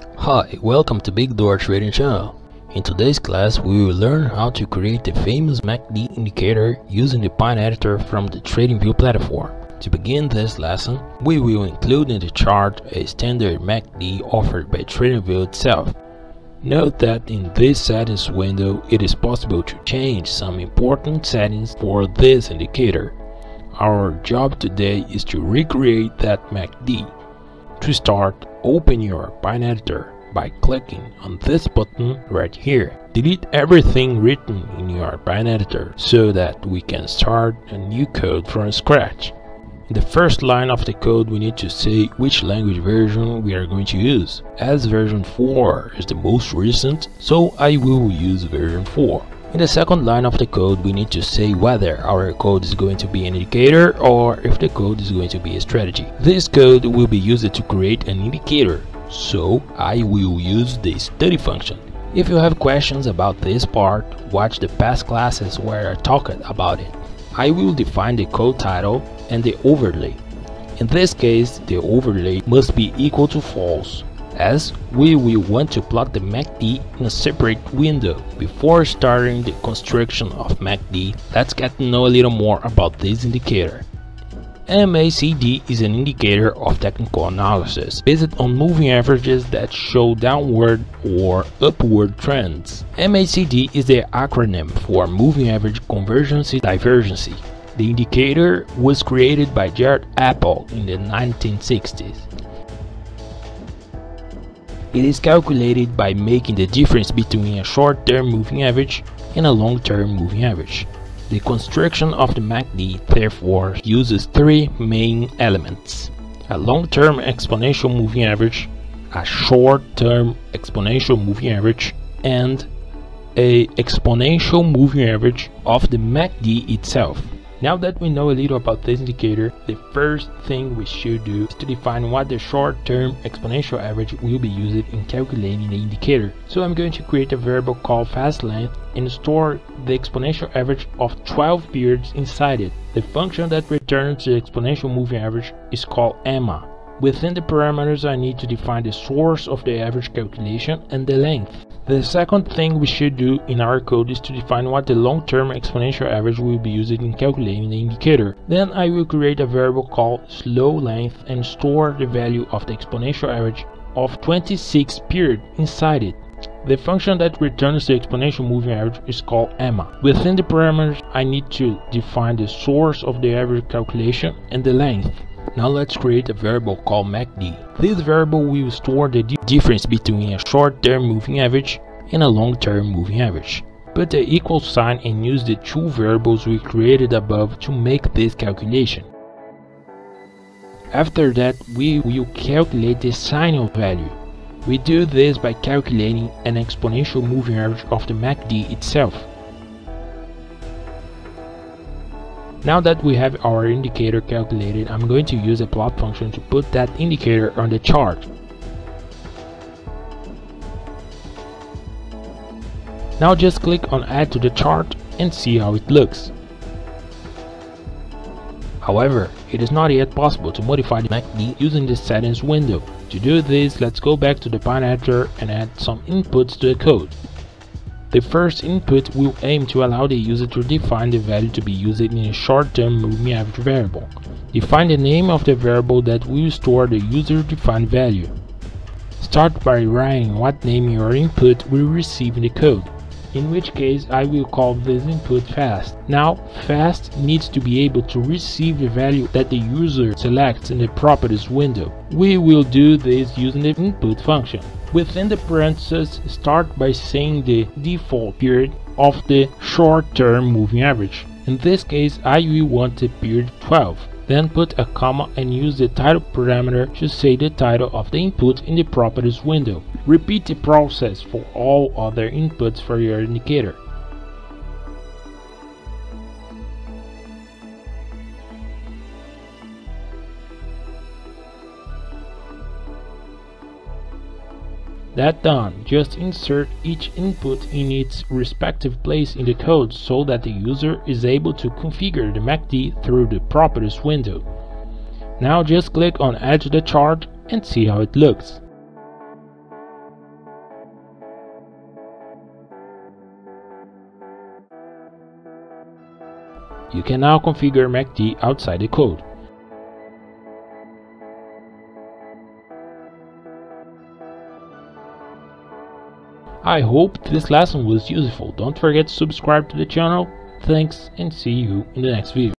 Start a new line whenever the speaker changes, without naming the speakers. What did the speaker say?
Hi, welcome to Big Door Trading Channel. In today's class, we will learn how to create the famous MACD indicator using the Pine editor from the TradingView platform. To begin this lesson, we will include in the chart a standard MACD offered by TradingView itself. Note that in this settings window, it is possible to change some important settings for this indicator. Our job today is to recreate that MACD. To start, open your Pine editor by clicking on this button right here. Delete everything written in your Pine editor so that we can start a new code from scratch. In the first line of the code we need to say which language version we are going to use. As version 4 is the most recent, so I will use version 4. In the second line of the code, we need to say whether our code is going to be an indicator or if the code is going to be a strategy. This code will be used to create an indicator, so I will use the study function. If you have questions about this part, watch the past classes where I talked about it. I will define the code title and the overlay. In this case, the overlay must be equal to false as we will want to plot the MACD in a separate window. Before starting the construction of MACD, let's get to know a little more about this indicator. MACD is an indicator of technical analysis based on moving averages that show downward or upward trends. MACD is the acronym for Moving Average Convergence Divergence. The indicator was created by Gerald Appel in the 1960s. It is calculated by making the difference between a short-term moving average and a long-term moving average. The construction of the MACD therefore uses three main elements. A long-term exponential moving average, a short-term exponential moving average, and a exponential moving average of the MACD itself. Now that we know a little about this indicator, the first thing we should do is to define what the short-term exponential average will be used in calculating the indicator. So I'm going to create a variable called fastLength and store the exponential average of 12 periods inside it. The function that returns the exponential moving average is called EMA. Within the parameters I need to define the source of the average calculation and the length. The second thing we should do in our code is to define what the long-term exponential average will be used in calculating the indicator. Then I will create a variable called slow length and store the value of the exponential average of 26 period inside it. The function that returns the exponential moving average is called EMA. Within the parameters, I need to define the source of the average calculation and the length. Now let's create a variable called MACD. This variable will store the difference between a short-term moving average and a long-term moving average. Put the equal sign and use the two variables we created above to make this calculation. After that, we will calculate the signal value. We do this by calculating an exponential moving average of the MACD itself. Now that we have our indicator calculated, I'm going to use a plot function to put that indicator on the chart. Now just click on add to the chart and see how it looks. However, it is not yet possible to modify the MACD using the settings window. To do this, let's go back to the Pine editor and add some inputs to the code. The first input will aim to allow the user to define the value to be used in a short-term moving average variable. Define the name of the variable that will store the user-defined value. Start by writing what name your input will receive in the code, in which case I will call this input fast. Now, fast needs to be able to receive the value that the user selects in the properties window. We will do this using the input function. Within the parentheses, start by saying the default period of the short-term moving average. In this case, I will want the period 12. Then put a comma and use the title parameter to say the title of the input in the properties window. Repeat the process for all other inputs for your indicator. That done, just insert each input in its respective place in the code so that the user is able to configure the MACD through the properties window. Now just click on Add to the chart and see how it looks. You can now configure MACD outside the code. I hope this lesson was useful. Don't forget to subscribe to the channel. Thanks and see you in the next video.